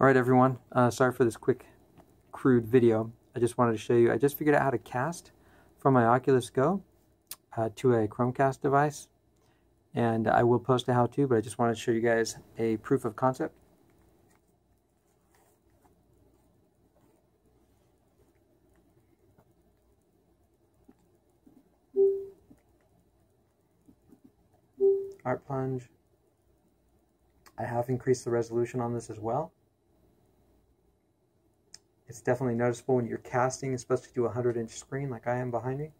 Alright everyone, uh, sorry for this quick crude video. I just wanted to show you, I just figured out how to cast from my Oculus Go uh, to a Chromecast device. And I will post a how-to, but I just wanted to show you guys a proof of concept. Art Plunge. I have increased the resolution on this as well. It's definitely noticeable when you're casting, especially to do a 100 inch screen like I am behind me.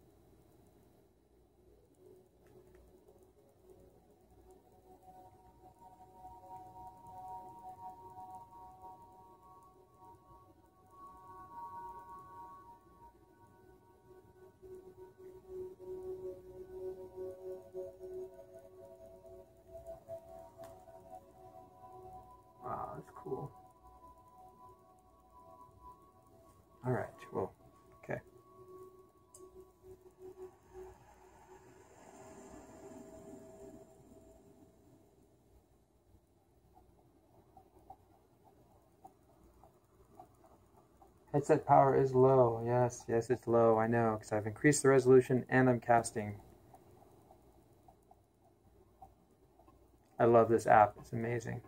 Wow, that's cool. All right, well, okay. Headset power is low. Yes, yes, it's low. I know, because I've increased the resolution and I'm casting. I love this app. It's amazing.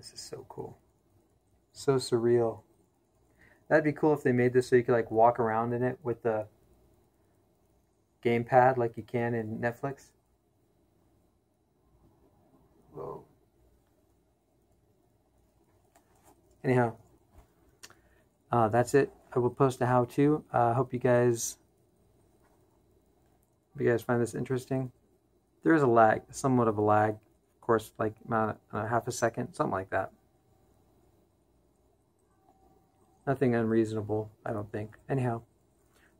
This is so cool. So surreal. That'd be cool if they made this so you could like walk around in it with the gamepad like you can in Netflix. Whoa. Anyhow, uh, that's it. I will post a how-to. I uh, hope you guys, hope you guys find this interesting. There is a lag, somewhat of a lag course, like uh, half a second, something like that. Nothing unreasonable, I don't think. Anyhow,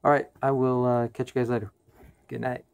all right, I will uh, catch you guys later. Good night.